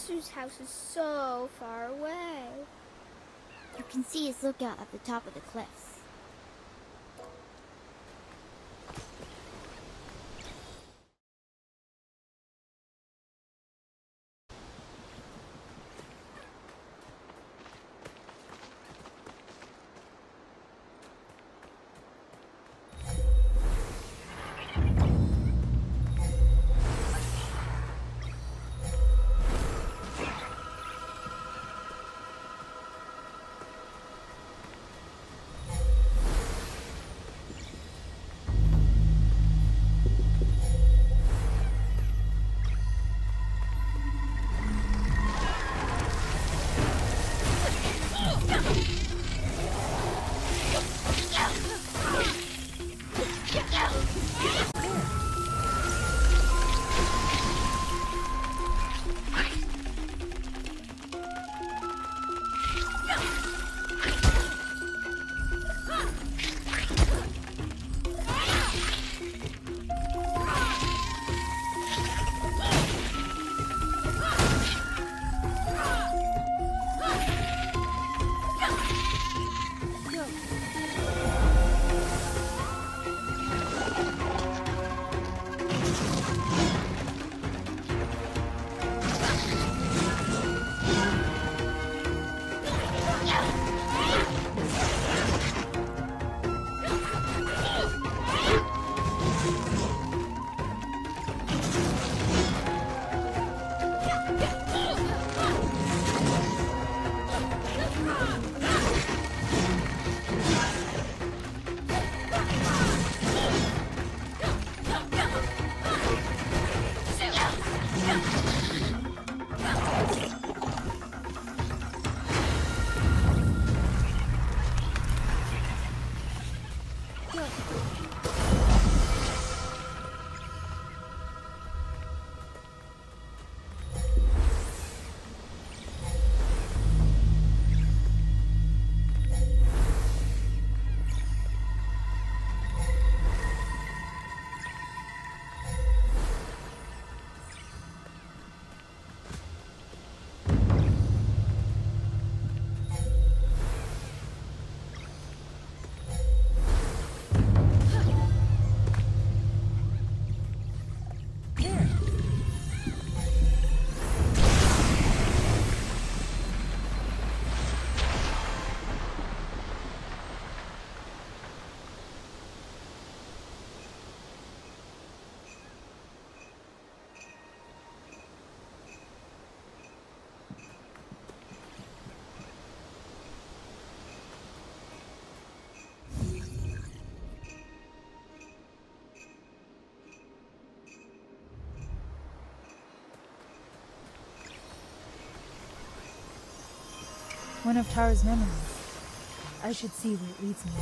Rusu's house is so far away. You can see his lookout at the top of the cliffs. One of Taro's memories. I should see where it leads me.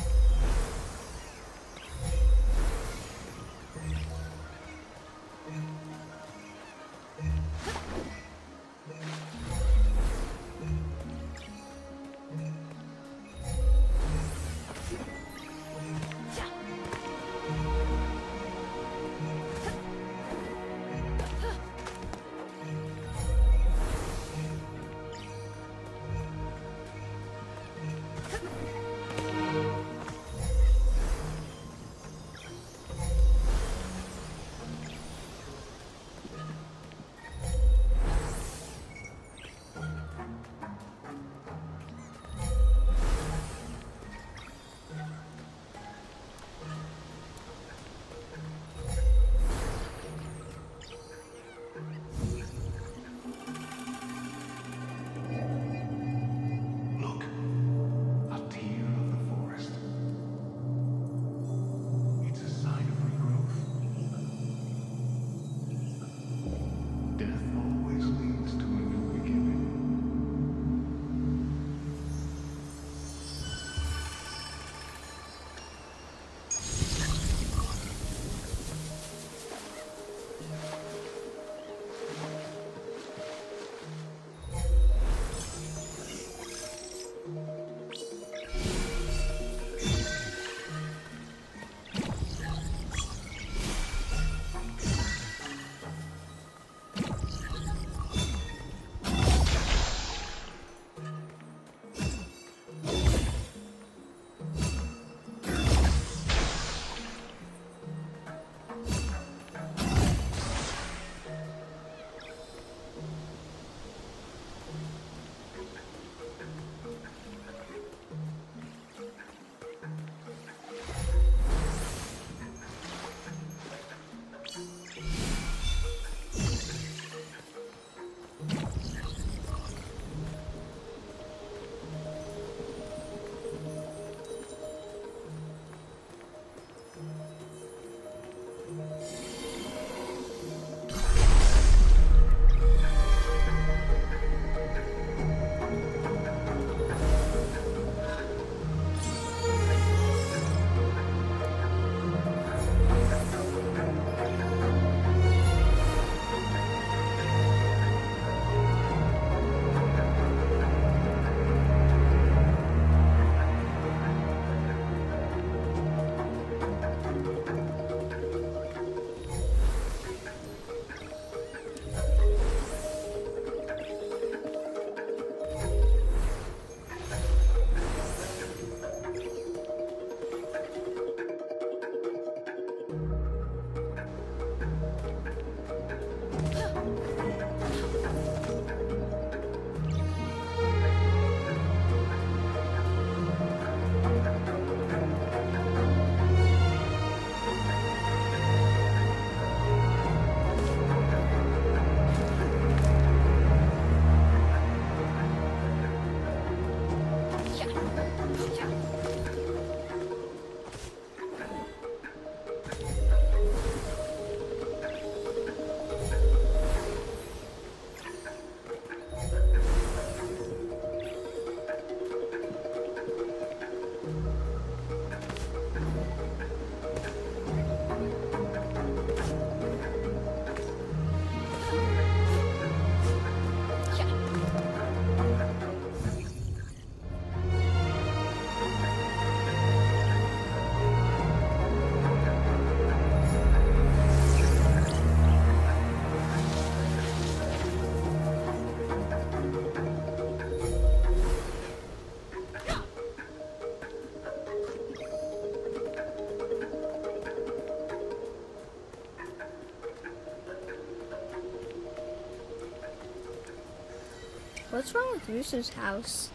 What's wrong with Rusu's house?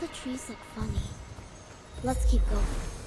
The trees look funny. Let's keep going.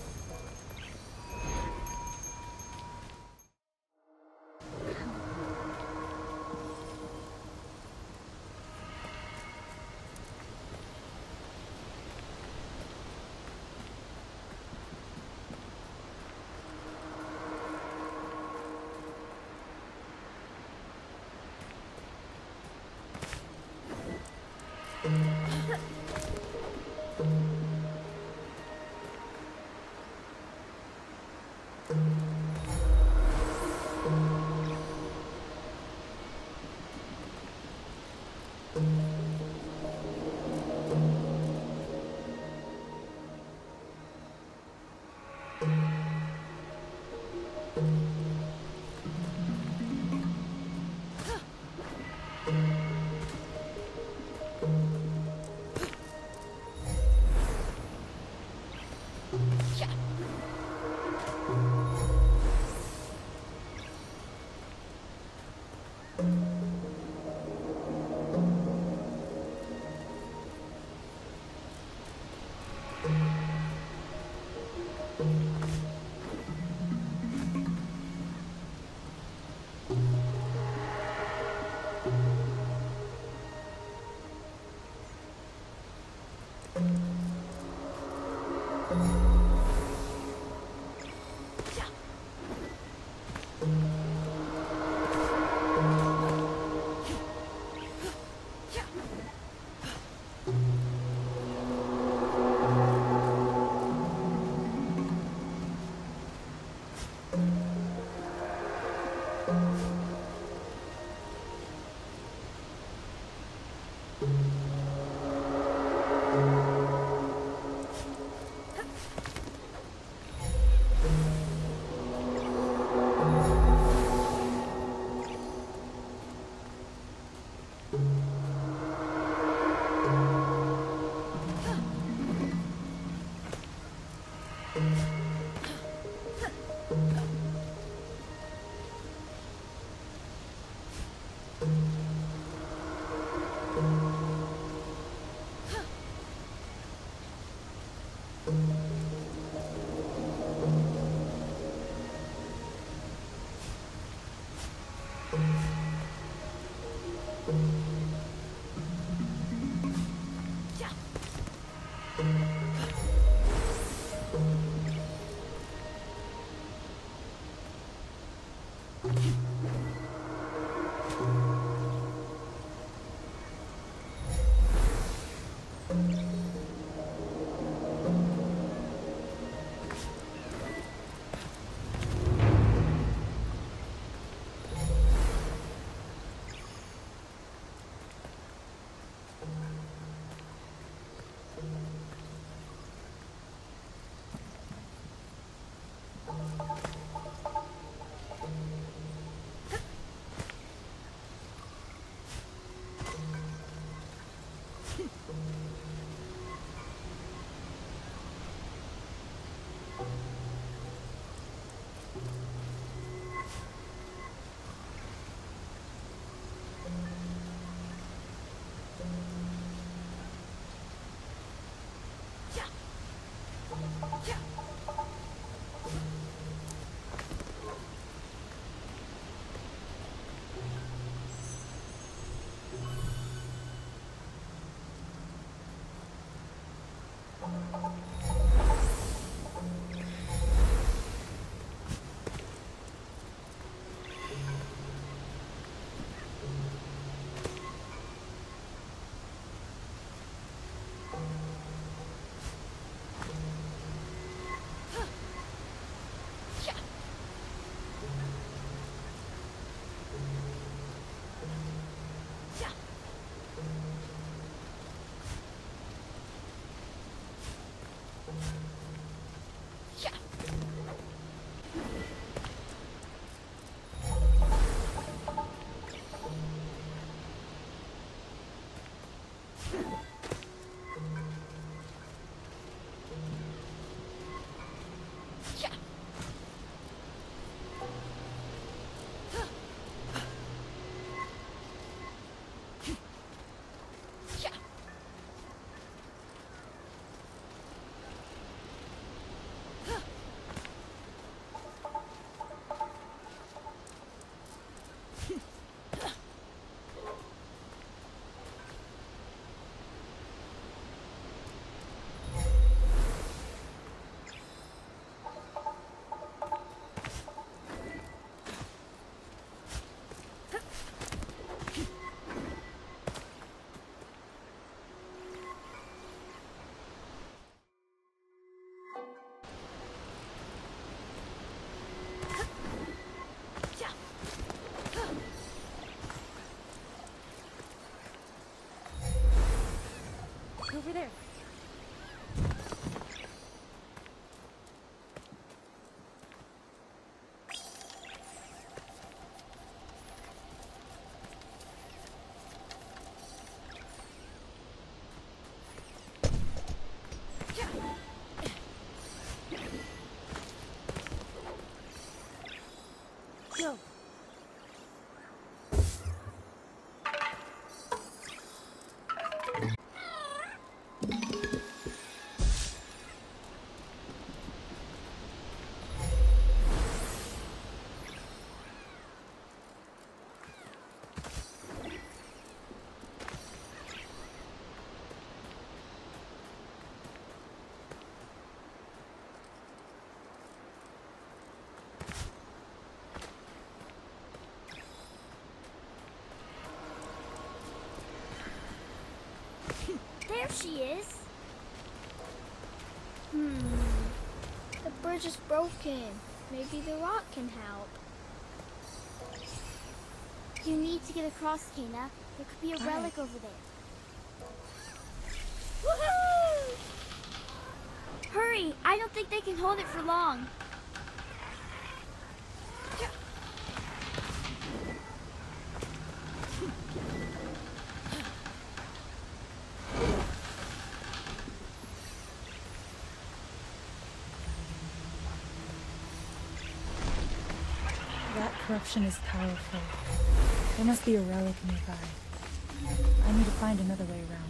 over there. She is. Hmm. The bridge is broken. Maybe the rock can help. You need to get across, Kena. There could be a All relic right. over there. Woohoo! Hurry! I don't think they can hold it for long. Corruption is powerful. There must be a relic nearby. I need to find another way around.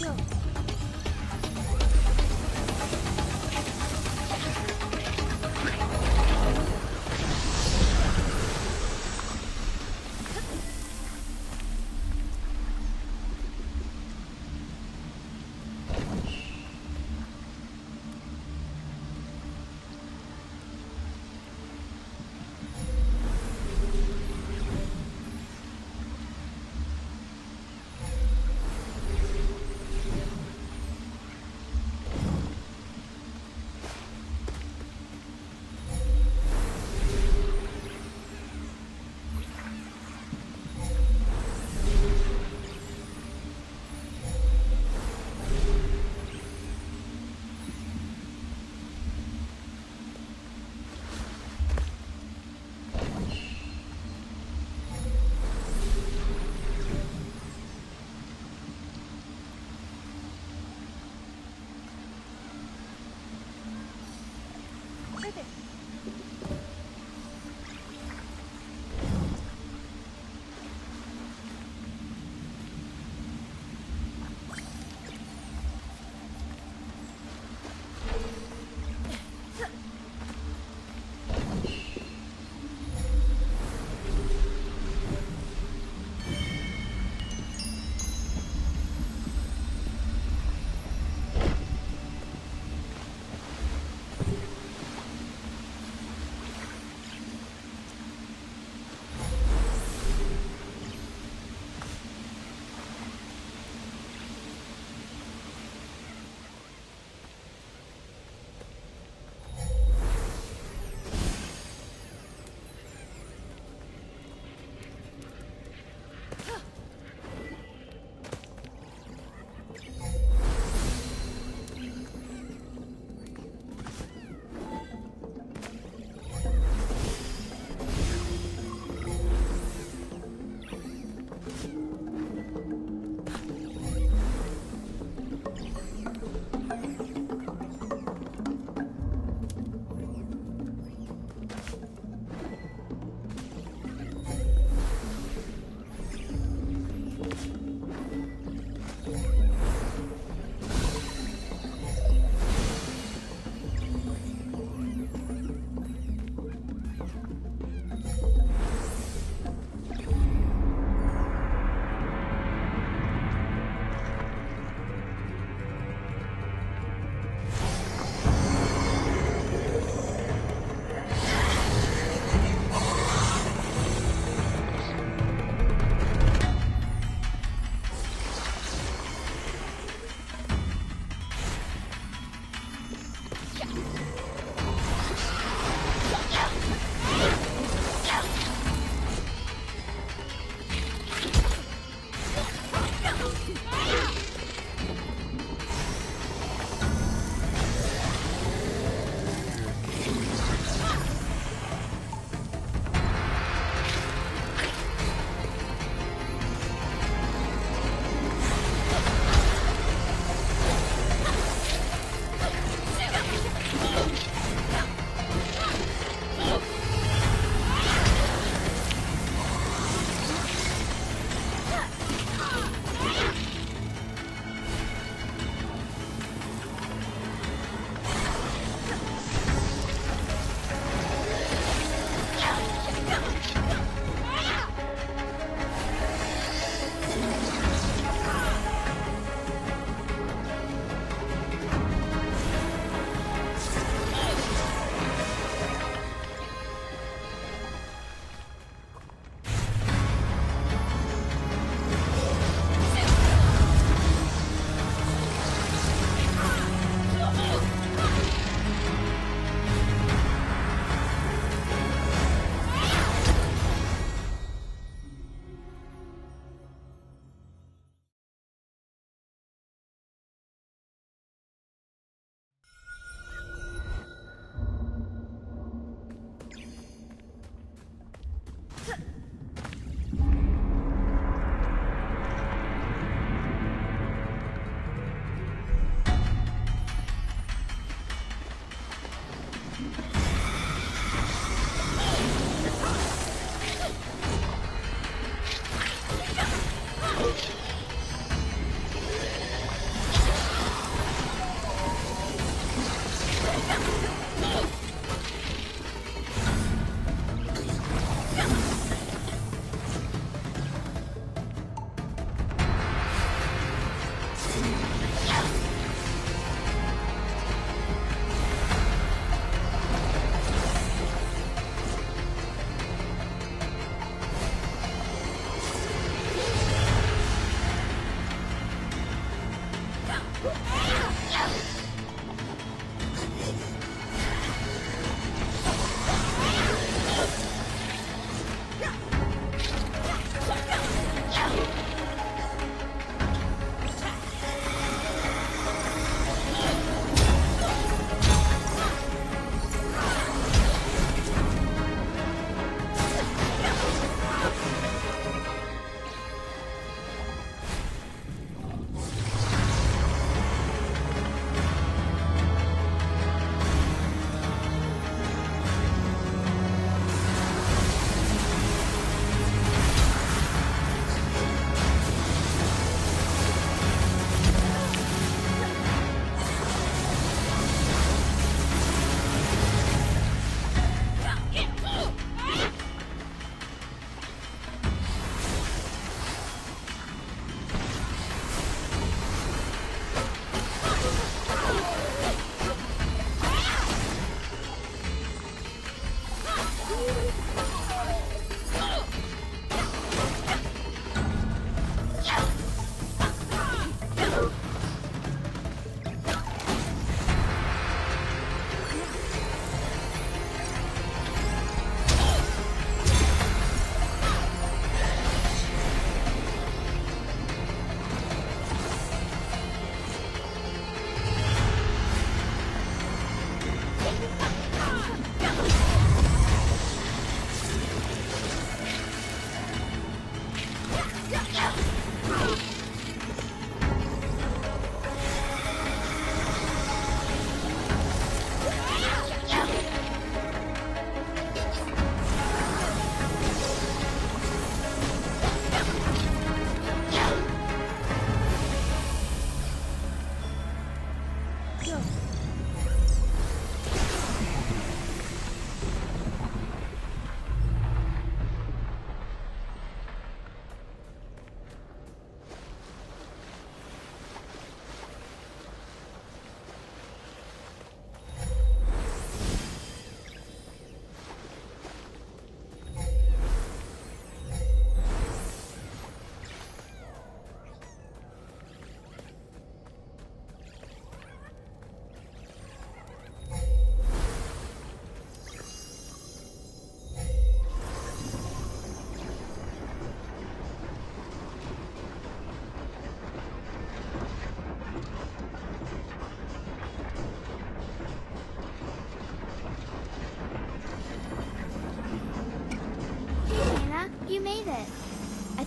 救。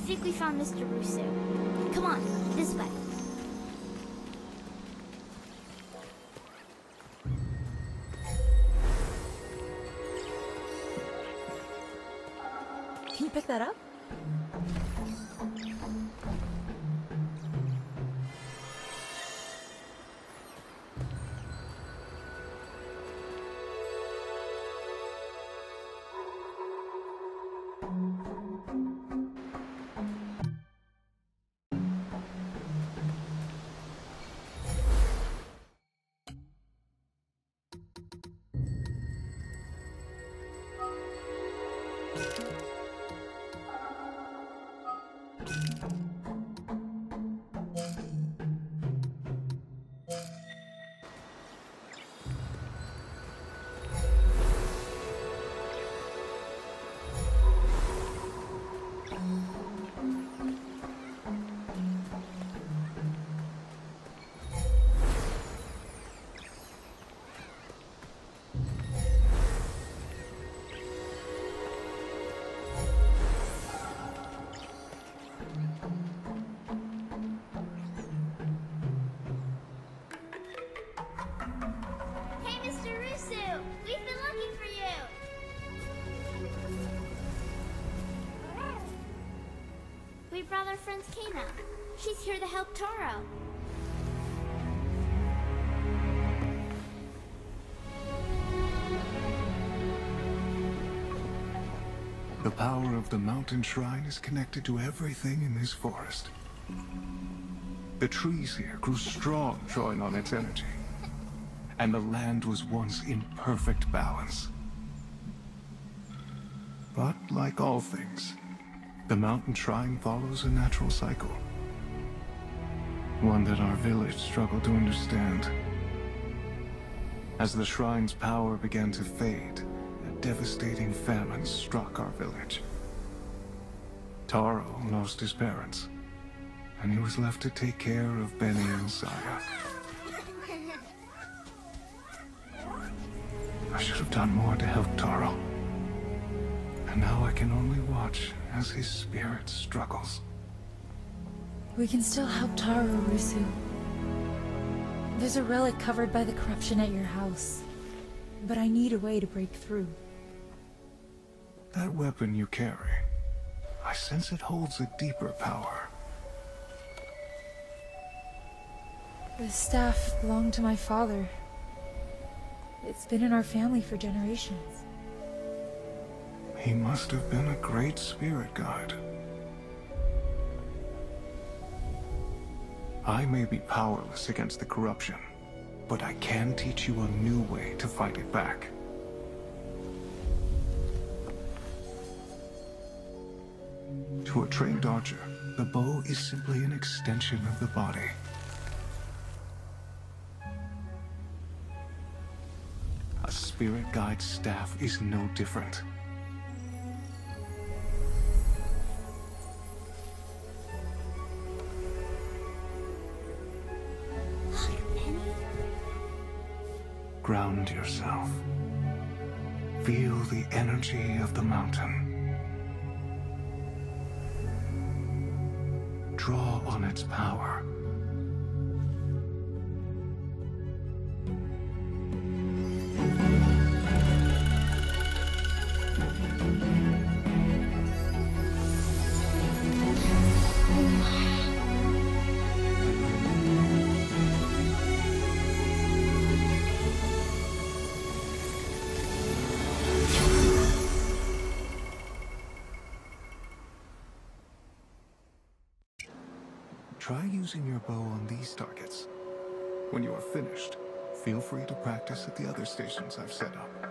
Think we found Mr. Rusu. Come on, this way. Can you pick that up? Our friend Kena. She's here to help Taro. The power of the mountain shrine is connected to everything in this forest. The trees here grew strong, drawing on its energy. And the land was once in perfect balance. But like all things, the mountain shrine follows a natural cycle. One that our village struggled to understand. As the shrine's power began to fade, a devastating famine struck our village. Taro lost his parents, and he was left to take care of Beni and Saiya. I should have done more to help Taro. And now I can only watch as his spirit struggles. We can still help Taro, Rusu. There's a relic covered by the corruption at your house. But I need a way to break through. That weapon you carry, I sense it holds a deeper power. The staff belonged to my father. It's been in our family for generations. He must have been a great spirit guide. I may be powerless against the corruption, but I can teach you a new way to fight it back. To a trained archer, the bow is simply an extension of the body. A spirit guide's staff is no different. Ground yourself. Feel the energy of the mountain. Draw on its power. Using your bow on these targets. When you are finished, feel free to practice at the other stations I've set up.